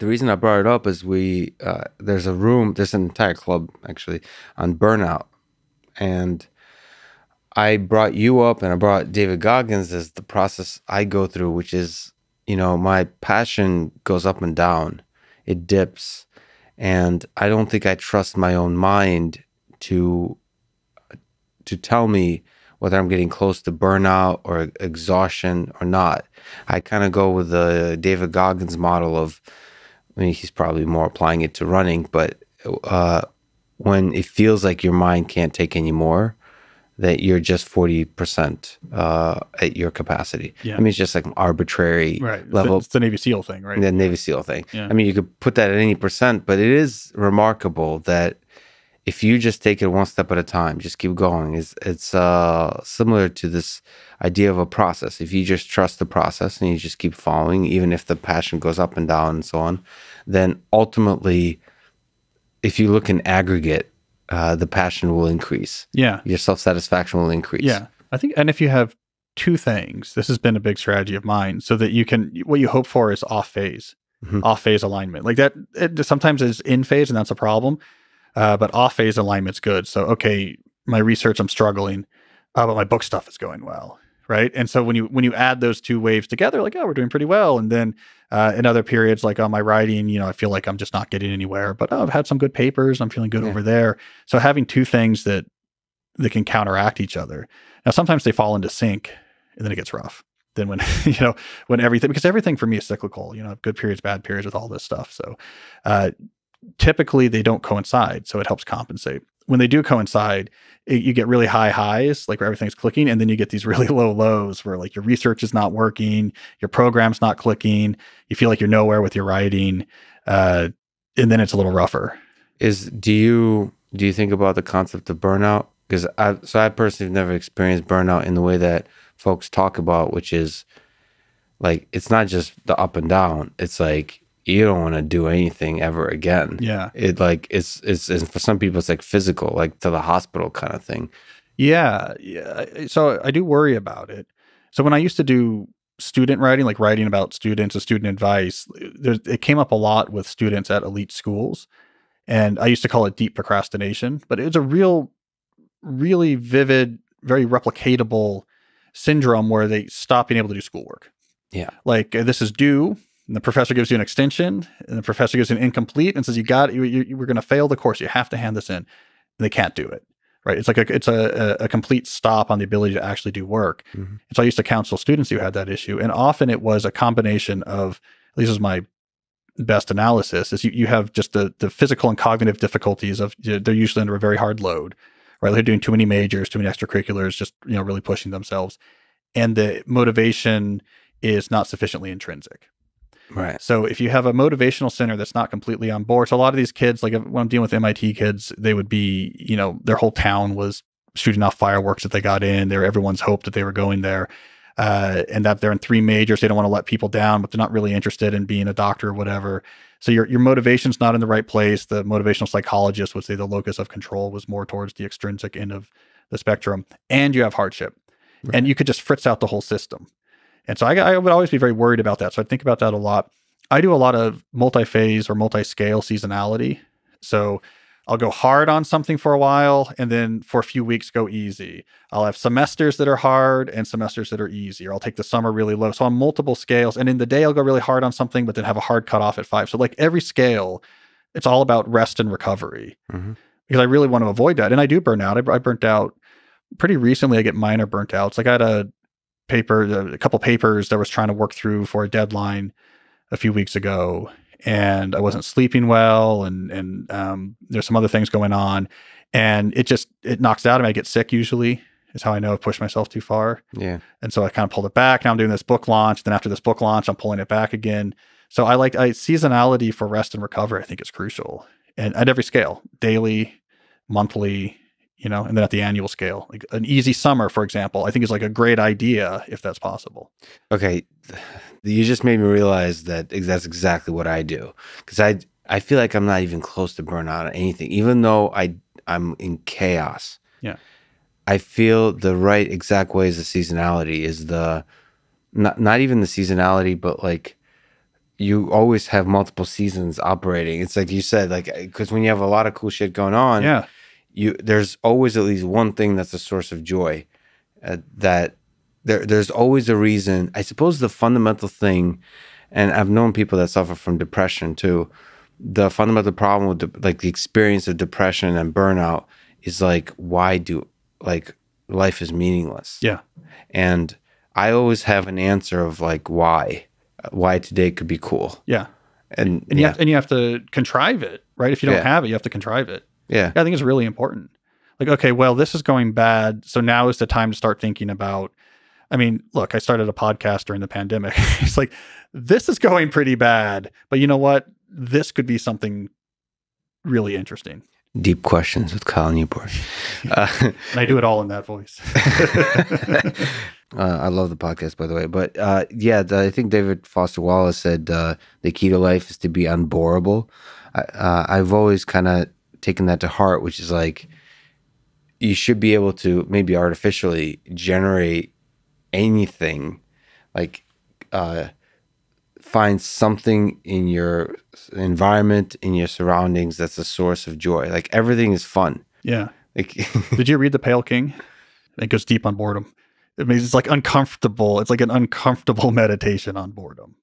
the reason I brought it up is we uh, there's a room, there's an entire club actually on burnout, and I brought you up and I brought David Goggins as the process I go through, which is you know my passion goes up and down, it dips, and I don't think I trust my own mind to to tell me whether I'm getting close to burnout or exhaustion or not. I kind of go with the David Goggins model of, I mean, he's probably more applying it to running, but uh, when it feels like your mind can't take any more, that you're just 40% uh, at your capacity. Yeah. I mean, it's just like an arbitrary Right. level. It's the Navy SEAL thing, right? The Navy SEAL thing. Yeah. I mean, you could put that at any percent, but it is remarkable that if you just take it one step at a time, just keep going. It's it's uh, similar to this idea of a process. If you just trust the process and you just keep following, even if the passion goes up and down and so on, then ultimately, if you look in aggregate, uh, the passion will increase. yeah. Your self satisfaction will increase. Yeah. I think, and if you have two things, this has been a big strategy of mine, so that you can, what you hope for is off phase, Mhm. off phase alignment. Like that, it sometimes is in phase, and that's a problem. Uh, but off phase alignment's good. So, okay, my research, I'm struggling, uh, but my book stuff is going well. Right. And so when you when you add those two waves together, like, oh, we're doing pretty well. And then uh, in other periods, like on my writing, you know, I feel like I'm just not getting anywhere. But oh, I've had some good papers. I'm feeling good Yeah. over there. So having two things that that can counteract each other. Now sometimes they fall into sync and then it gets rough. Then when you know when everything because everything for me is cyclical. You know, good periods, bad periods with all this stuff. So uh, typically they don't coincide, so it helps compensate. When they do coincide, it, you get really high highs, like where everything's clicking, and then you get these really low lows where like your research is not working, your program's not clicking, you feel like you're nowhere with your writing, uh, and then it's a little rougher. is do you do you think about the concept of burnout because i so i personally have never experienced burnout in the way that folks talk about which is like it's not just the up and down it's like you don't want to do anything ever again Yeah. it like it's, it's it's for some people it's like physical like to the hospital kind of thing Yeah, yeah. So I do worry about it. So when I used to do student writing, like writing about students and student advice, there's, it came up a lot with students at elite schools, and I used to call it deep procrastination. But it's a real, really vivid, very replicatable syndrome where they stop being able to do schoolwork. Yeah. like this is due. And the professor gives you an extension, and the professor gives you an incomplete, and says you got you, you, we're going to fail the course. You have to hand this in. And they can't do it right? It's like a, it's a, a, complete stop on the ability to actually do work. Mhm. And so I used to counsel students who had that issue, and often it was a combination of, at least is my best analysis, is you, you have just the the physical and cognitive difficulties of you know, they're usually under a very hard load, right? They're doing too many majors, too many extracurriculars, just you know really pushing themselves, and the motivation is not sufficiently intrinsic. Right So if you have a motivational center that's not completely on board, so a lot of these kids, like when I'm dealing with MIT kids, they would be, you know, their whole town was shooting off fireworks that they got in. There, everyone's hoped that they were going there, uh, and that they're in three majors. They don't want to let people down, but they're not really interested in being a doctor or whatever. So your your motivation's not in the right place. The motivational psychologist would say the locus of control was more towards the extrinsic end of the spectrum, and you have hardship, and you could just fritz out the whole system. And so I, I would always be very worried about that. So I think about that a lot. I do a lot of multi-phase or multi-scale seasonality. So I'll go hard on something for a while and then for a few weeks go easy. I'll have semesters that are hard and semesters that are easy. Or I'll take the summer really low. So on multiple scales. And in the day I'll go really hard on something, but then have a hard cutoff at five. So like every scale, it's all about rest and recovery. Mhm. Because I really want to avoid that. And I do burn out. I, I burnt out pretty recently. I get minor burnt outs. Like I had a paper, a couple papers that I was trying to work through for a deadline a few weeks ago, and I wasn't sleeping well, and and um, there's some other things going on, and it just it knocks out of me. I get sick usually. Is how I know I've pushed myself too far, yeah and so I kind of pulled it back. Now I'm doing this book launch. Then after this book launch, I'm pulling it back again. So I like I seasonality for rest and recovery. I think is crucial, and at every scale, daily, monthly, you know, and then at the annual scale, like an easy summer, for example, I think is like a great idea if that's possible. okay you just made me realize that that's exactly what i do because i i feel like i'm not even close to burnout or anything even though i i'm in chaos Yeah. i feel the right exact ways of seasonality is the not not even the seasonality but like you always have multiple seasons operating. It's like you said, like because when you have a lot of cool shit going on, yeah. You there's always at least one thing that's a source of joy. Uh, that there there's always a reason. I suppose the fundamental thing, and I've known people that suffer from depression too. The fundamental problem with the, like the experience of depression and burnout is like why do like life is meaningless. Yeah. And I always have an answer of like why why today could be cool. Yeah. And, And you yeah, have and you have to contrive it, right? If you don't Yeah. have it, you have to contrive it. Yeah, I think it's really important. Like, okay, well, this is going bad. So now is the time to start thinking about. I mean, look, I started a podcast during the pandemic. it's like, this is going pretty bad. But you know what? This could be something really interesting. deep questions with Cal Newport. Uh, And I do it all in that voice. uh, I love the podcast, by the way. But uh, yeah, the, I think David Foster Wallace said uh, the key to life is to be unboreable. I, uh, I've always kind of taken that to heart, which is like you should be able to maybe artificially generate anything, like uh, find something in your environment, in your surroundings that's a source of joy. Like everything is fun. yeah. Like Did you read The Pale King? It goes deep on boredom. It means it's like uncomfortable. It's like an uncomfortable meditation on boredom.